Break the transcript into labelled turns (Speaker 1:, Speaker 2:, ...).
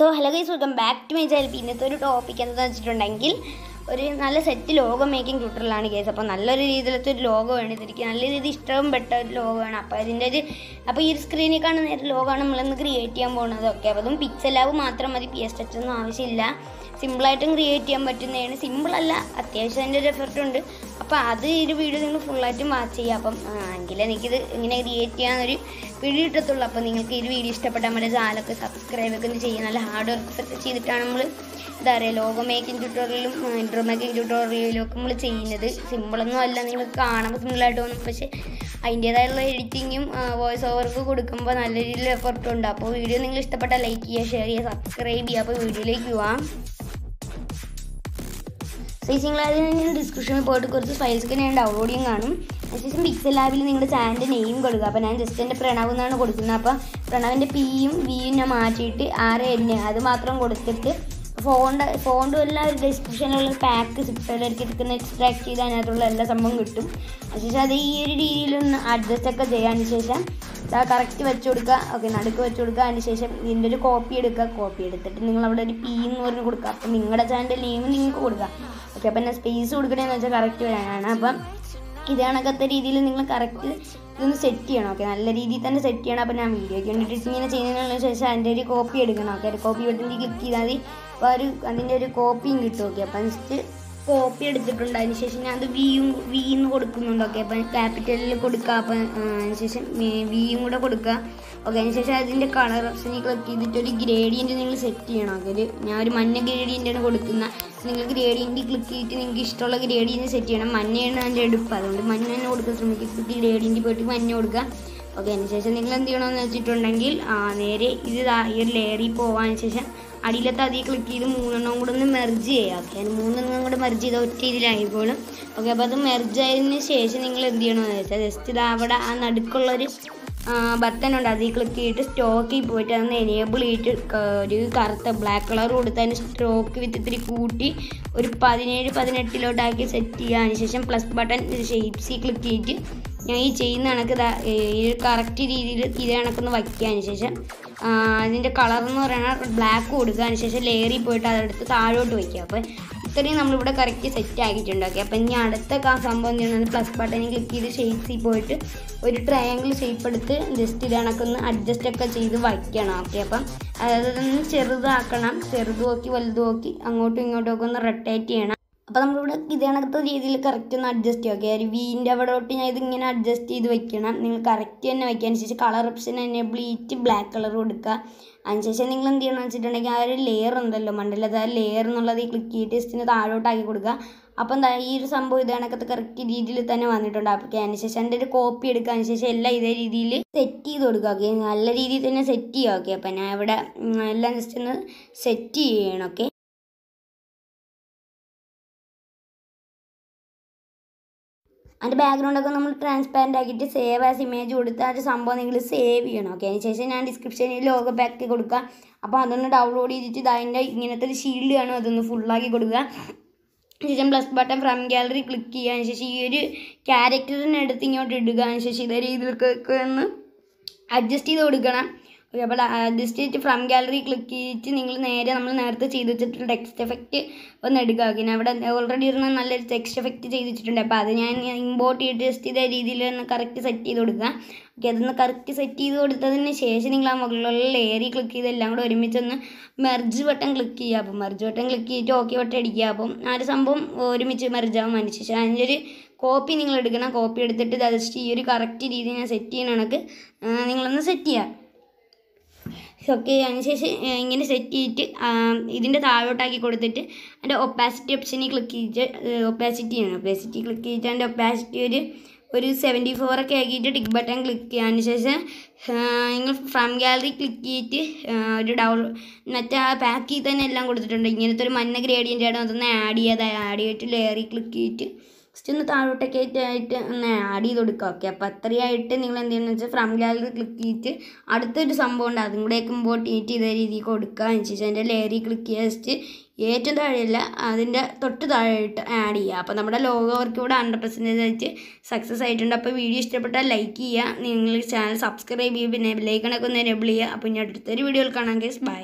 Speaker 1: So hello guys welcome back to my channel ഇന്നത്തെ ഒരു topic എന്താണെന്ന് വെച്ചിട്ടുണ്ടെങ്കിൽ ഒരു നല്ല സെറ്റ് ലോഗോ മേക്കിംഗ് ട്യൂട്ടറിലാണ് കേസ് അപ്പോൾ നല്ലൊരു രീതിയിലത്തെ ഒരു ലോഗോ വേണം. ഇതിരിക്കും നല്ല രീതിയിൽ ഇഷ്ടവും പെട്ട ഒരു ലോഗോ ആണ് അപ്പോൾ അതിന്റെ ഒരു അപ്പോൾ ഈ ഒരു സ്ക്രീനിൽ കാണുന്ന ഒരു ലോഗോ ആണ് നമ്മളിന്ന് ക്രിയേറ്റ് ചെയ്യാൻ പോകുന്നത് ഓക്കെ അപ്പോൾ അതും പിക്സൽ ലാബ് മാത്രം മതി. പി എസ് ടച്ച് ഒന്നും ആവശ്യമില്ല. സിമ്പിളായിട്ടും ക്രിയേറ്റ് ചെയ്യാൻ പറ്റുന്നതാണ്. സിമ്പിളല്ല അത്യാവശ്യം അതിന്റെ ഒരു എഫർട്ട് ഉണ്ട്. അപ്പോൾ അത് ഈ ഒരു വീഡിയോ നിങ്ങൾ ഫുള്ളായിട്ടും വാച്ച് ചെയ്യുക. അപ്പം എങ്കിലേ എനിക്കിത് ഇങ്ങനെ ക്രിയേറ്റ് ചെയ്യാനൊരു വീഡിയോ അപ്പോൾ നിങ്ങൾക്ക് ഈ വീഡിയോ ഇഷ്ടപ്പെട്ടാൽ നമ്മുടെ ചാനലൊക്കെ സബ്സ്ക്രൈബ് ഒക്കെ ചെയ്യുക നല്ല ഹാർഡ് വർക്ക് ഒക്കെ ചെയ്തിട്ടാണ് നമ്മൾ എന്താ പറയുക ലോഗോ മേക്കിംഗ് ട്യൂട്ടോറിയലും ഇൻട്രോ മേക്കിംഗ് ട്യൂട്ടോറിയലും ഒക്കെ നമ്മൾ ചെയ്യുന്നത്. സിമ്പിളൊന്നും അല്ല നിങ്ങൾ കാണുമ്പോൾ സിമ്പിളായിട്ട് തോന്നും. പക്ഷേ അതിന്റേതായുള്ള എഡിറ്റിങ്ങും വോയിസ് ഓവർക്ക് കൊടുക്കുമ്പോൾ നല്ല രീതിയിൽ എഫർട്ട് ഉണ്ട്. അപ്പോൾ വീഡിയോ നിങ്ങൾ ഇഷ്ടപ്പെട്ടാൽ ലൈക്ക് ചെയ്യുക ഷെയർ ചെയ്യുക സബ്സ്ക്രൈബ് ചെയ്യുക. അപ്പോൾ വീഡിയോയിലേക്ക് പോവാം. സൈസിങ് ലാബിൽ ഡിസ്ക്രിപ്ഷനിൽ പോയിട്ട് കുറച്ച് ഫയൽസ് ഒക്കെ ഞാൻ ഡൗൺലോഡ് ചെയ്യാൻ കാണും. അതിനുശേഷം പിക്സൽ ലാബിൽ നിങ്ങളുടെ ചാനലിന്റെ നെയിം കൊടുക്കുക. അപ്പോൾ ഞാൻ ജസ്റ്റ് എന്റെ പ്രണവ് എന്നാണ് കൊടുക്കുന്നത്. അപ്പോൾ പ്രണവിന്റെ പിയും വിയും ഞാൻ മാറ്റിയിട്ട് ആറ് എൻ അത് മാത്രം കൊടുത്തിട്ട് ഫോണിന്റെ ഫോണിന്റെ എല്ലാ ഒരു ഡിസ്ക്രിപ്ഷനിലുള്ള പാക്ക് സിപ്സിലേക്ക് എടുക്കുന്ന എക്സ്ട്രാക്ട് ചെയ്ത് അതിനകത്തുള്ള എല്ലാ സംഭവം കിട്ടും. അതിനുശേഷം അത് ഈ ഒരു രീതിയിലൊന്ന് അഡ്ജസ്റ്റ് ഒക്കെ ചെയ്യാതിന് ശേഷം കറക്റ്റ് വെച്ച് കൊടുക്കുക. ഓക്കെ നടുക്ക് വെച്ച് കൊടുക്കുക. അതിന് ശേഷം ഇതിന്റെ ഒരു കോപ്പി എടുക്കുക. കോപ്പി എടുത്തിട്ട് നിങ്ങൾ അവിടെ ഒരു പി എന്ന് പറഞ്ഞ് കൊടുക്കുക. അപ്പം നിങ്ങളുടെ ചാനലിന്റെ നെയിം നിങ്ങൾക്ക് കൊടുക്കുക. ഓക്കെ അപ്പം ഞാൻ സ്പേസ് കൊടുക്കണമെന്ന് വെച്ചാൽ കറക്റ്റ് വരാനാണ്. അപ്പം ഇത് കണക്കത്തെ രീതിയിൽ നിങ്ങൾ കറക്റ്റ് ഇതൊന്ന് സെറ്റ് ചെയ്യണം ഓക്കെ നല്ല രീതിയിൽ തന്നെ സെറ്റ് ചെയ്യണം. അപ്പോൾ ഞാൻ വീഡിയോ ഒക്കെ കണ്ടിട്ട് ഇങ്ങനെ ചെയ്യുന്നതിന് ശേഷം അതിന്റെ ഒരു കോപ്പി എടുക്കണം ഓക്കെ കോപ്പി ബട്ടണിൽ ക്ലിക്ക് ചെയ്താൽ മതി. അപ്പോൾ ഒരു അതിന്റെ ഒരു കോപ്പിയും കിട്ടും ഓക്കെ അപ്പം ജസ്റ്റ് കോപ്പി എടുത്തിട്ടുണ്ട്. അതിന് ശേഷം ഞാൻ അത് വിയും വിന്ന് കൊടുക്കുന്നുണ്ട്. ഓക്കെ അപ്പം ക്യാപിറ്റലിൽ കൊടുക്കുക അപ്പം അതിന് ശേഷം വിയും കൂടെ കൊടുക്കുക ഓക്കെ അതിന് ശേഷം അതിന്റെ കളർ ഓപ്ഷൻ ക്ലിക്ക് ചെയ്തിട്ട് ഒരു ഗ്രേഡിയന്റ് നിങ്ങൾ സെറ്റ് ചെയ്യണം. ഓക്കെ ഒരു ഞാൻ ഒരു മഞ്ഞ ഗ്രേഡിയന്റാണ് കൊടുക്കുന്നത് നിങ്ങൾ ഗ്രേഡിയന്റ് ക്ലിക്ക് ചെയ്തിട്ട് നിങ്ങൾക്ക് ഇഷ്ടമുള്ള ഗ്രേഡിയന്റ് സെറ്റ് ചെയ്യണം. മഞ്ഞയാണ് അതിന്റെ എടുപ്പ്. അതുകൊണ്ട് മഞ്ഞ തന്നെ കൊടുക്കാൻ ശ്രമിക്കുക ഗ്രേഡിയന്റ് പോയിട്ട് മഞ്ഞ കൊടുക്കുക ഓക്കെ അതിന് ശേഷം നിങ്ങൾ എന്ത് ചെയ്യണമെന്ന് വെച്ചിട്ടുണ്ടെങ്കിൽ നേരെ ഇത് ഈ ഒരു ലെയറിൽ പോകാൻ ശേഷം അടിയിലത്തെ അതിൽ ക്ലിക്ക് ചെയ്ത് മൂന്നെണ്ണം കൂടെ ഒന്ന് മെർജ് ചെയ്യുക ഓക്കെ മൂന്നെണ്ണം കൂടെ മെർജ് ചെയ്ത ഒറ്റ ഇതിലായിക്കോളും ഓക്കെ അപ്പോൾ അത് മെർജ് ആയതിന് ശേഷം നിങ്ങൾ എന്ത് ചെയ്യണമെന്ന് വെച്ചാൽ ജസ്റ്റ് ഇത് അവിടെ ആ നടുക്കുള്ളൊരു ബട്ടൺ ഉണ്ട്. അതിൽ ക്ലിക്ക് ചെയ്തിട്ട് സ്റ്റോക്കിൽ പോയിട്ട് അതൊന്ന് എനേബിൾ ചെയ്തിട്ട് ഒരു കറുത്ത ബ്ലാക്ക് കളർ കൊടുത്ത് അതിന് സ്ട്രോക്ക് വിത്ത് ഇത്തിരി കൂട്ടി ഒരു പതിനേഴ് പതിനെട്ടിലോട്ടാക്കി സെറ്റ് ചെയ്യുക. അതിനുശേഷം പ്ലസ് ബട്ടൺ ഷേപ്സി ക്ലിക്ക് ചെയ്തിട്ട് ഞാൻ ഈ ചെയ്യുന്ന കണക്ക് ഈ കറക്റ്റ് രീതിയിൽ ഇത് കണക്കൊന്ന് വയ്ക്കുക. അതിന് ശേഷം ആ, അതിന്റെ കളർ എന്ന് പറയുന്നത് ബ്ലാക്ക് കൊടുക്കുക. അതിനുശേഷം ലെയറി പോയിട്ട് അതെടുത്ത് താഴോട്ട് വയ്ക്കുക. അപ്പോൾ ഇത്രയും നമ്മളിവിടെ കറക്റ്റ് സെറ്റ് ആക്കിയിട്ടുണ്ട്. ഓക്കെ അപ്പം ഇനി അടുത്ത സംഭവം ചെയ്യുന്നത് പ്ലസ് ബട്ടണിൽ ക്ലിക്ക് ചെയ്ത് ഷെയ്പ്സിൽ പോയിട്ട് ഒരു ട്രയാങ്കിൾ ഷേപ്പ് എടുത്ത് ജസ്റ്റ് ഇത് കണക്കൊന്ന് അഡ്ജസ്റ്റ് ഒക്കെ ചെയ്ത് വയ്ക്കണം. ഓക്കെ അപ്പം അതായത് ഒന്ന് ചെറുതാക്കണം. വലുതു നോക്കി അങ്ങോട്ടും ഇങ്ങോട്ടും ഒക്കെ ഒന്ന് റൊട്ടേറ്റ് ചെയ്യണം. അപ്പോൾ നമ്മളിവിടെ ഇത് കണക്കത്തെ രീതിയിൽ കറക്റ്റ് ഒന്ന് അഡ്ജസ്റ്റ് ചെയ്യുക ഒരു വീന്റെ അവിടെ തൊട്ട് ഞാൻ ഇതിങ്ങനെ അഡ്ജസ്റ്റ് ചെയ്ത് വെക്കണം. നിങ്ങൾ കറക്റ്റ് തന്നെ വയ്ക്കുക അതിനുശേഷം കളർ ഓപ്ഷൻ തന്നെ ബ്ലീറ്റ് ബ്ലാക്ക് കളർ കൊടുക്കുക. അതിനുശേഷം നിങ്ങൾ എന്ത് ചെയ്യണമെന്ന് വെച്ചിട്ടുണ്ടെങ്കിൽ ആ ഒരു ലെയർ ഉണ്ടല്ലോ മണ്ടലത് ആ ലെയർ എന്നുള്ളത് ഈ ക്ലിക്ക് ചെയ്തിട്ട് ജസ്റ്റിന് താഴോട്ടാക്കി കൊടുക്കുക. അപ്പോൾ എന്താ ഈ ഒരു സംഭവം ഇത് കണക്കത്തെ കറക്റ്റ് രീതിയിൽ തന്നെ വന്നിട്ടുണ്ട്. അപ്പോൾ അതിനുശേഷം എന്റെ ഒരു കോപ്പി എടുക്കുക. അതിനുശേഷം എല്ലാം ഇതേ രീതിയിൽ സെറ്റ് ചെയ്ത് കൊടുക്കുക. ഓക്കെ നല്ല രീതിയിൽ തന്നെ സെറ്റ് ചെയ്യുക. ഓക്കെ അപ്പം ഞാൻ ഇവിടെ എല്ലാം ജസ്റ്റ് ഒന്ന് സെറ്റ് ചെയ്യണം. ഓക്കെ അതിന്റെ ബാക്ക്ഗ്രൗണ്ടൊക്കെ നമ്മൾ ട്രാൻസ്പാരന്റ് ആക്കിയിട്ട് സേവ് ആസ് ഇമേജ് കൊടുത്ത് ആ സംഭവം നിങ്ങൾ സേവ് ചെയ്യണം ഓക്കെ അതിന് ശേഷം ഞാൻ ഡിസ്ക്രിപ്ഷനിൽ ലോഗോ പാക്ക് കൊടുക്കുക അപ്പോൾ അതൊന്ന് ഡൗൺലോഡ് ചെയ്തിട്ട് അതിന്റെ ഇങ്ങനത്തെ ഒരു ഷീൽഡ് കാണും അതൊന്ന് ഫുള്ളാക്കി കൊടുക്കുക ശേഷം plus button from gallery click ചെയ്യുക. അതിന് ശേഷം ഈ ഒരു ക്യാരക്ടറിനെ എടുത്ത് ഇങ്ങോട്ട് ഇടുക. അതിന് ശേഷം ഇതേ രീതിയിലൊക്കെ ഒന്ന് അഡ്ജസ്റ്റ് ചെയ്ത് കൊടുക്കണം. ഓക്കെ അപ്പോൾ അഡ്ജസ്റ്റ് ഫ്രം ഗാലറി ക്ലിക്ക് ചെയ്തിട്ട് നിങ്ങൾ നേരെ നമ്മൾ നേരത്തെ ചെയ്ത് വെച്ചിട്ടുള്ള ടെക്സ്റ്റ് എഫക്റ്റ് ഒന്ന് എടുക്കുക. പിന്നെ അവിടെ ഓൾറെഡി ഇരുന്ന നല്ലൊരു ടെക്സ്റ്റ് എഫക്റ്റ് ചെയ്ത് വെച്ചിട്ടുണ്ട്. അപ്പോൾ അത് ഞാൻ ഇമ്പോർട്ട് ചെയ്ത് ജസ്റ്റ് ചെയ്ത രീതിയിൽ ഒന്ന് കറക്റ്റ് സെറ്റ് ചെയ്ത് കൊടുക്കുക. ഓക്കെ അതൊന്ന് കറക്റ്റ് സെറ്റ് ചെയ്ത് കൊടുത്തതിന് ശേഷം നിങ്ങൾ ആ മുകളിലുള്ള ലെയറിൽ ക്ലിക്ക് ചെയ്ത് എല്ലാം കൂടെ ഒരുമിച്ചൊന്ന് മെർജ് ബട്ടൺ ക്ലിക്ക് ചെയ്യുക. അപ്പം മെർജ് ബട്ടൺ ക്ലിക്ക് ചെയ്തിട്ട് ഓക്കെ ബട്ടൺ അടിക്കുക. അപ്പം ആ ഒരു സംഭവം ഒരുമിച്ച് മെർജ് ആവും അതിന് ശേഷം അതിന്റെ ഒരു കോപ്പി നിങ്ങൾ എടുക്കണം. കോപ്പി എടുത്തിട്ട് ജസ്റ്റ് ഈ ഒരു കറക്റ്റ് രീതിയിൽ ഞാൻ സെറ്റ് ചെയ്യുന്ന കണക്ക് നിങ്ങളൊന്ന് സെറ്റ് ചെയ്യുക. ഓക്കെ അതിനുശേഷം ഇങ്ങനെ സെറ്റ് ചെയ്തിട്ട് ഇതിന്റെ താഴോട്ടാക്കി കൊടുത്തിട്ട് അതിന്റെ ഒപ്പാസിറ്റി ഓപ്ഷനിൽ ക്ലിക്ക് ചെയ്തിട്ട് ഒപ്പാസിറ്റി ആണ്. ഒപ്പാസിറ്റി ക്ലിക്ക് ചെയ്തിട്ട് അതിന്റെ ഒപ്പാസിറ്റി ഒരു ഒരു സെവന്റി ഫോറൊക്കെ ഒക്കെ ആക്കിയിട്ട് ടിക്ക് ബട്ടൺ ക്ലിക്ക് ചെയ്യാൻ ശേഷം നിങ്ങൾ ഫ്രം ഗാലറി ക്ലിക്ക് ചെയ്തിട്ട് ഒരു ഡൗൺ മറ്റേ ആ പാക്കിൽ തന്നെ എല്ലാം കൊടുത്തിട്ടുണ്ട്. ഇങ്ങനത്തെ ഒരു മഞ്ഞ ഗ്രേഡിയന്റ് ആണ്. അതൊന്ന് ആഡ് ചെയ്യാതായി ആഡ് ചെയ്തിട്ട് ലെയറിൽ ക്ലിക്ക് ചെയ്തിട്ട് ജസ്റ്റ് ഒന്ന് താഴോട്ടൊക്കെ ആയിട്ട് ഒന്ന് ആഡ് ചെയ്ത് കൊടുക്കുക ഓക്കെ അപ്പോൾ അത്രയായിട്ട് നിങ്ങൾ എന്ത് ചെയ്യണമെന്ന് വെച്ചാൽ ഫ്രം ഗാലറി ക്ലിക്ക് ചെയ്തിട്ട് അടുത്തൊരു സംഭവം ഉണ്ട്. അതും കൂടെ ആക്കുമ്പോൾ ടീറ്റ് ചെയ്ത രീതിയിൽ കൊടുക്കുക. വെച്ചാൽ അതിന്റെ ലെയറിൽ ക്ലിക്ക് ചെയ്യുക ജസ്റ്റ് ഏറ്റവും താഴെയല്ല അതിന്റെ തൊട്ട് താഴെയായിട്ട് ആഡ് ചെയ്യുക അപ്പോൾ നമ്മുടെ ലോഗോ വർക്ക് ഇവിടെ ഹൺഡ്രഡ് പെർസെന്റേജ് ആയിട്ട് സക്സസ് ആയിട്ടുണ്ട്. അപ്പോൾ വീഡിയോ ഇഷ്ടപ്പെട്ടാൽ ലൈക്ക് ചെയ്യുക നിങ്ങൾ ചാനൽ സബ്സ്ക്രൈബ് ചെയ്യുക. പിന്നെ ബെല്ലൈക്കണൊക്കെ ഒന്ന് എനേബിൾ ചെയ്യുക. അപ്പോൾ ഇനി അടുത്തൊരു വീഡിയോയിൽ കാണാം ഗേസ് ബൈ